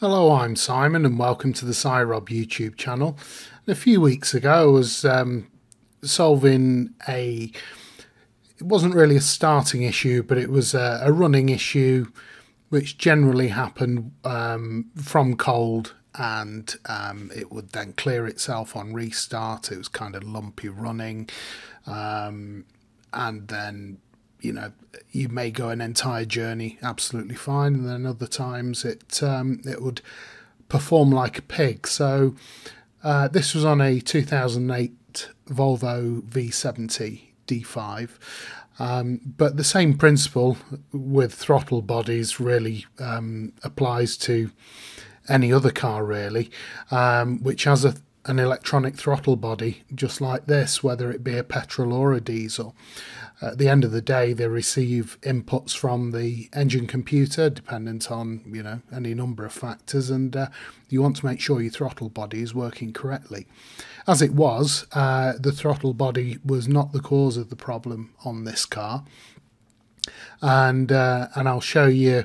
Hello, I'm Simon, and welcome to the SiRobb YouTube channel. And A few weeks ago, I was um, solving a. It wasn't really a starting issue, but it was a, a running issue, which generally happened um, from cold, and um, it would then clear itself on restart. It was kind of lumpy running, um, and then you know you may go an entire journey absolutely fine and then other times it um, it would perform like a pig. So uh, this was on a 2008 Volvo V70 D5 um, but the same principle with throttle bodies really um, applies to any other car really um, which has a an electronic throttle body just like this, whether it be a petrol or a diesel. At the end of the day, they receive inputs from the engine computer, dependent on you know any number of factors, and uh, you want to make sure your throttle body is working correctly. As it was, uh, the throttle body was not the cause of the problem on this car, and uh, and I'll show you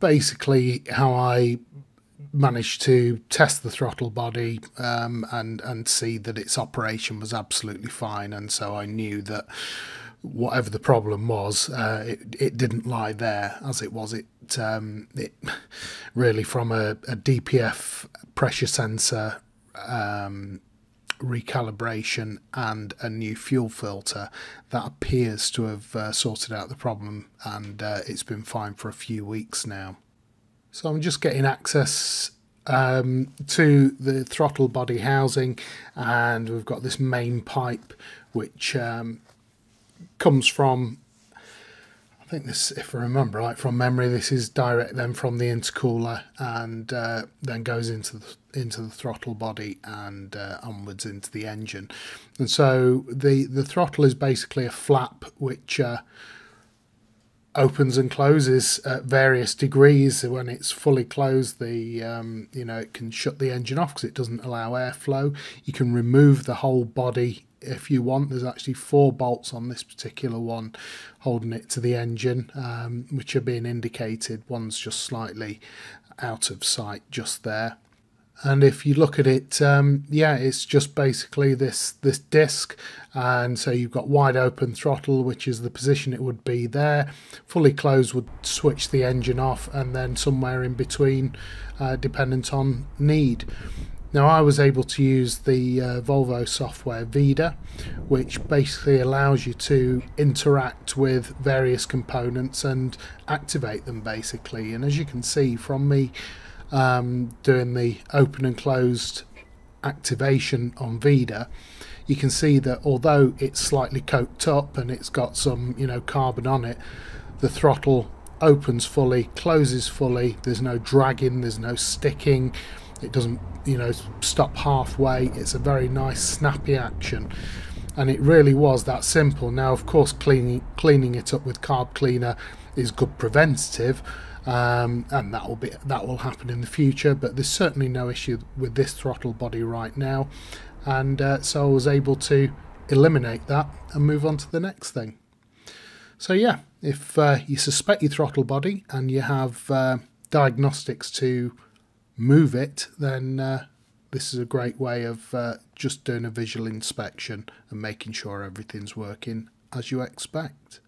basically how I managed to test the throttle body um, and and see that its operation was absolutely fine, and so I knew that whatever the problem was, uh, it it didn't lie there as it was. It um, it really from a, a DPF pressure sensor. Um, recalibration and a new fuel filter that appears to have uh, sorted out the problem and uh, it's been fine for a few weeks now. So I'm just getting access um, to the throttle body housing and we've got this main pipe which um, comes from I think this, if I remember right from memory, this is direct then from the intercooler and uh, then goes into the into the throttle body and uh, onwards into the engine. And so the the throttle is basically a flap which uh, opens and closes at various degrees. When it's fully closed, the um, you know it can shut the engine off because it doesn't allow airflow. You can remove the whole body if you want. There's actually four bolts on this particular one holding it to the engine, um, which are being indicated. One's just slightly out of sight just there and if you look at it um, yeah it's just basically this this disc. And so you've got wide open throttle which is the position it would be there fully closed would switch the engine off and then somewhere in between uh, dependent on need. Now I was able to use the uh, Volvo software VIDA which basically allows you to interact with various components and activate them basically. And as you can see from me um, doing the open and closed activation on VIDA, you can see that although it's slightly coked up and it's got some you know carbon on it, the throttle opens fully, closes fully. There's no dragging, there's no sticking. It doesn't you know stop halfway. It's a very nice snappy action. And it really was that simple. Now, of course, cleaning cleaning it up with carb cleaner is good preventative, um, and that will be that will happen in the future. But there's certainly no issue with this throttle body right now, and uh, so I was able to eliminate that and move on to the next thing. So yeah, if uh, you suspect your throttle body and you have uh, diagnostics to move it, then uh, this is a great way of uh, just doing a visual inspection and making sure everything's working as you expect.